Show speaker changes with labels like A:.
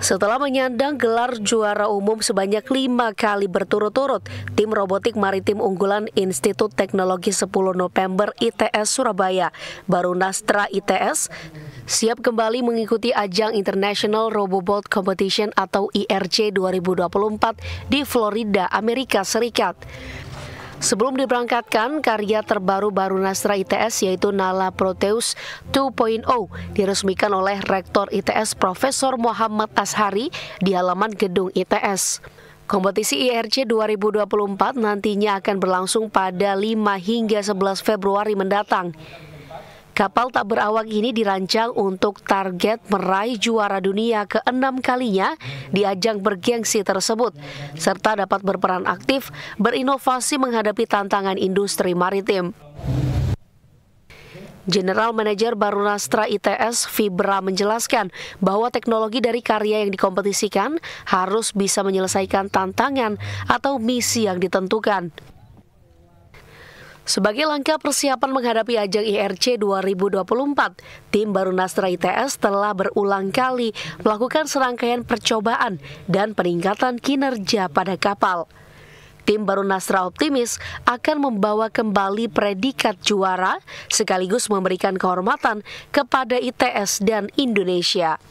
A: Setelah menyandang gelar juara umum sebanyak lima kali berturut-turut, tim robotik maritim unggulan Institut Teknologi 10 November ITS Surabaya, baru Nastra ITS, siap kembali mengikuti ajang International Roboboat Competition atau IRC 2024 di Florida, Amerika Serikat. Sebelum diberangkatkan, karya terbaru baru Nasra ITS yaitu Nala Proteus 2.0 diresmikan oleh Rektor ITS Profesor Muhammad Ashari di halaman gedung ITS. Kompetisi IRC 2024 nantinya akan berlangsung pada 5 hingga 11 Februari mendatang. Kapal tak berawak ini dirancang untuk target meraih juara dunia ke-6 kalinya di ajang bergengsi tersebut, serta dapat berperan aktif berinovasi menghadapi tantangan industri maritim. General Manager Barunastra ITS Fibra menjelaskan bahwa teknologi dari karya yang dikompetisikan harus bisa menyelesaikan tantangan atau misi yang ditentukan. Sebagai langkah persiapan menghadapi ajang IRC 2024, tim baru Nastra ITS telah berulang kali melakukan serangkaian percobaan dan peningkatan kinerja pada kapal. Tim baru Nasra optimis akan membawa kembali predikat juara sekaligus memberikan kehormatan kepada ITS dan Indonesia.